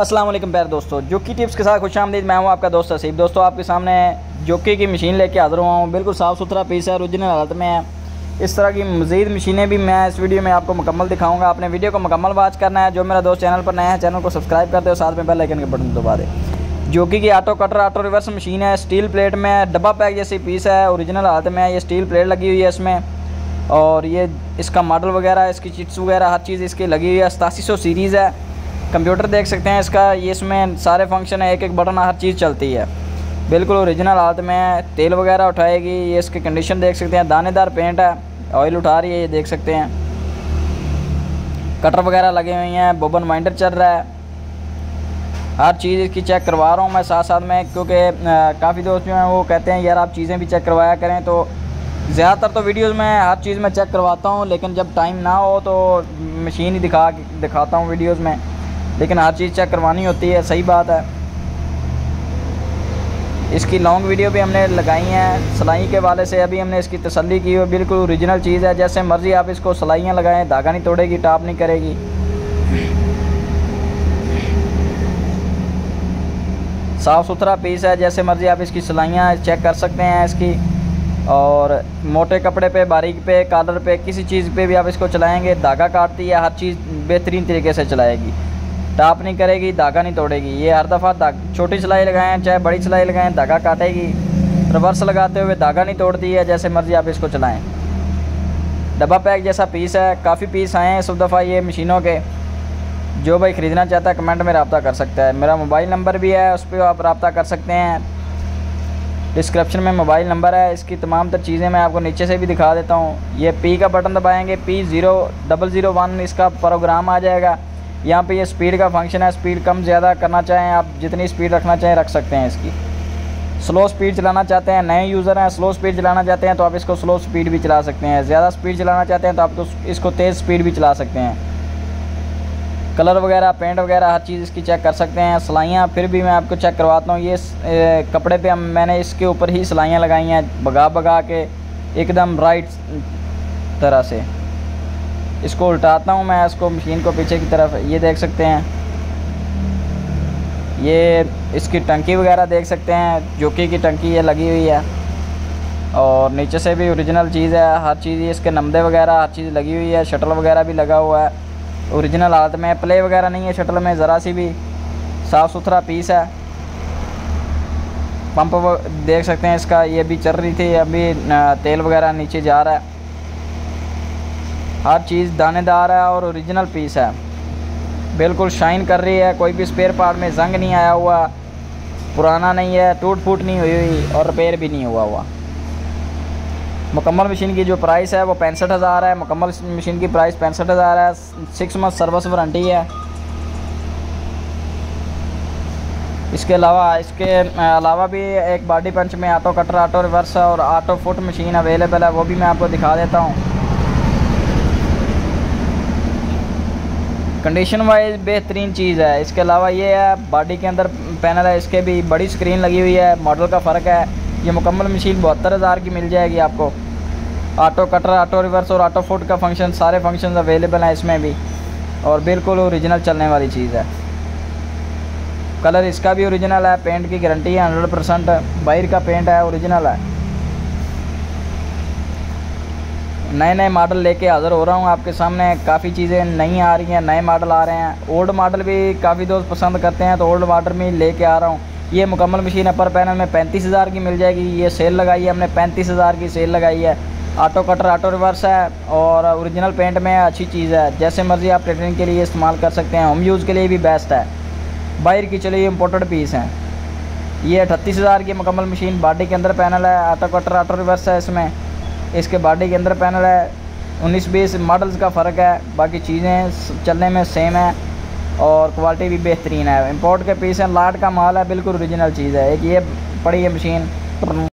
अस्सलाम वालेकुम प्यारे दोस्तों, जोकी टिप्स के साथ खुश आमदीद, मैं हूँ आपका दोस्त असीब। दोस्तों, आपके सामने जोकी की मशीन लेके हाजिर हुआ हूँ। बिल्कुल साफ़ सुथरा पीस है ओरिजिनल हालत में है। इस तरह की मज़ीद मशीनें भी मैं इस वीडियो में आपको मुकम्मल दिखाऊँगा। आपने वीडियो को मुकम्मल वाच करना है। जो मेरा दोस्त चैनल पर नया है, चैनल को सब्सक्राइब करते हो साथ में बेल आइकन के बटन दबा दे। जोकी की auto cutter auto reverse machine है स्टील प्लेट में डब्बा पैक जैसी पीस है ओरिजिनल हालत में है। ये स्टील प्लेट लगी हुई है इसमें। और ये इसका मॉडल वगैरह, इसकी चिट्स वगैरह, हर चीज़ इसकी लगी हुई है। सतासी सीरीज़ है। कंप्यूटर देख सकते हैं इसका, ये इसमें सारे फ़ंक्शन है एक एक बटन हर चीज़ चलती है। बिल्कुल ओरिजिनल हालत में तेल वगैरह उठाएगी, ये इसकी कंडीशन देख सकते हैं, दानेदार पेंट है ऑयल उठा रही है, ये देख सकते हैं। कटर वगैरह लगे हुए हैं बोबन माइंडर चल रहा है। हर चीज़ इसकी चेक करवा रहा हूँ मैं साथ साथ में, क्योंकि काफ़ी दोस्त जो हैं वो कहते हैं, यार आप चीज़ें भी चेक करवाया करें। तो ज़्यादातर तो वीडियोज़ में हर चीज़ में चेक करवाता हूँ, लेकिन जब टाइम ना हो तो मशीन ही दिखा, दिखाता हूँ वीडियोज़ में। लेकिन हर चीज़ चेक करवानी होती है, सही बात है। इसकी लॉन्ग वीडियो भी हमने लगाई हैं, सिलाई के वाले से अभी हमने इसकी तसल्ली की हुई, बिल्कुल ओरिजिनल चीज़ है, जैसे मर्ज़ी आप इसको सिलाइयाँ लगाएँ, धागा नहीं तोड़ेगी टाप नहीं करेगी। साफ़ सुथरा पीस है, जैसे मर्ज़ी आप इसकी सिलाइयाँ चेक कर सकते हैं इसकी। और मोटे कपड़े पे, बारीक पे कालर पे, किसी चीज़ पे भी आप इसको चलाएँगे, धागा काटती है, हर चीज़ बेहतरीन तरीके से चलाएगी। टाप नहीं करेगी, धागा नहीं तोड़ेगी। ये हर दफ़ा छोटी सिलाई लगाएँ, चाहे बड़ी सिलाई लगाएँ, धागा काटेगी। रिवर्स लगाते हुए धागा नहीं तोड़ती है, जैसे मर्ज़ी आप इसको चलाएँ। डब्बा पैक जैसा पीस है, काफ़ी पीस आए हैं सब दफ़ा ये मशीनों के। जो भाई ख़रीदना चाहता है, कमेंट में रबता कर सकता है। मेरा मोबाइल नंबर भी है, उस पर आप रबता कर सकते हैं। डिस्क्रिप्शन में मोबाइल नंबर है, इसकी तमाम तर चीज़ें मैं आपको नीचे से भी दिखा देता हूँ। ये पी का button दबाएँगे P zero double zero one इसका प्रोग्राम आ जाएगा। यहाँ पे ये स्पीड का फ़ंक्शन है स्पीड कम ज़्यादा करना चाहें, आप जितनी स्पीड रखना चाहें रख सकते हैं इसकी। स्लो स्पीड चलाना चाहते हैं, नए यूज़र हैं स्लो स्पीड चलाना चाहते हैं तो आप इसको स्लो स्पीड भी चला सकते हैं। ज़्यादा स्पीड चलाना चाहते हैं तो आप तो इसको तेज़ स्पीड भी चला सकते हैं। कलर वगैरह पेंट वगैरह, हर चीज़ इसकी चेक कर सकते हैं। सिलाइयाँ, फिर भी मैं आपको चेक करवाता हूँ। ये कपड़े पे हम, मैंने इसके ऊपर ही सिलाइयाँ लगाई हैं भगा भगा के, एकदम राइट तरह से। इसको उल्टाता हूँ मैं, इसको मशीन को पीछे की तरफ़, ये देख सकते हैं। ये इसकी टंकी वगैरह देख सकते हैं, जोकी की टंकी ये लगी हुई है। और नीचे से भी ओरिजिनल चीज़ है, हर चीज़ इसके नमदे वगैरह, हर चीज़ लगी हुई है शटल वगैरह भी लगा हुआ है। ओरिजिनल हालत में प्ले वगैरह नहीं है शटल में, ज़रा सी भी साफ़ सुथरा पीस है। पंप देख सकते हैं इसका, ये भी चल रही थी, अभी तेल वगैरह नीचे जा रहा है। हर चीज़ दानेदार है और ओरिजिनल पीस है। बिल्कुल शाइन कर रही है, कोई भी स्पेयर पार्ट में जंग नहीं आया हुआ, पुराना नहीं है, टूट फूट नहीं हुई हुई और रिपेयर भी नहीं हुआ हुआ। मुकम्मल मशीन की जो प्राइस है वो पैंसठ हज़ार है, मुकम्मल मशीन की प्राइस पैंसठ हज़ार है सिक्स मंथ सर्विस वारंटी है। इसके अलावा इसके अलावा भी एक बॉडी पंच में ऑटो कटर ऑटो रिवर्स और ऑटो फुट मशीन अवेलेबल है, वो भी मैं आपको दिखा देता हूँ। कंडीशन वाइज बेहतरीन चीज़ है। इसके अलावा ये है बॉडी के अंदर पैनल है, इसके भी बड़ी स्क्रीन लगी हुई है मॉडल का फ़र्क है। ये मुकम्मल मशीन बहत्तर हज़ार की मिल जाएगी आपको। ऑटो कटर ऑटो रिवर्स और ऑटो फुट का फ़ंक्शन सारे फ़ंक्शन अवेलेबल हैं इसमें भी। और बिल्कुल ओरिजिनल चलने वाली चीज़ है। कलर इसका भी ओरिजिनल है पेंट की गारंटी है हंड्रेड परसेंट बाहर का पेंट है ओरिजिनल है। नए नए मॉडल लेके हाज़िर हो रहा हूँ आपके सामने। काफ़ी चीज़ें नई आ रही हैं, नए मॉडल आ रहे हैं। ओल्ड मॉडल भी काफ़ी दोस्त पसंद करते हैं तो ओल्ड मॉडल में लेके आ रहा हूँ। ये मुकम्मल मशीन अपर पैनल में पैंतीस हज़ार की मिल जाएगी। ये सेल लगाई है, हमने पैंतीस हज़ार की सेल लगाई है। ऑटो कटर ऑटो रिवर्स है, और ओरिजिनल पेंट में अच्छी चीज़ है। जैसे मर्ज़ी आप ट्रेडिंग के लिए इस्तेमाल कर सकते हैं। होम यूज़ के लिए भी बेस्ट है। बाहर की चलिए इम्पोर्टेड पीस हैं। ये अठतीस हज़ार की मुकम्मल मशीन बॉडी के अंदर पैनल है ऑटो कटर ऑटो रिवर्स है इसमें। इसके बॉडी के अंदर पैनल है। उन्नीस बीस मॉडल्स का फ़र्क है। बाकी चीज़ें चलने में सेम है। और क्वालिटी भी बेहतरीन है। इंपोर्ट के पीस हैं। लाट का माल है। बिल्कुल ओरिजिनल चीज़ है। एक ये पड़ी है मशीन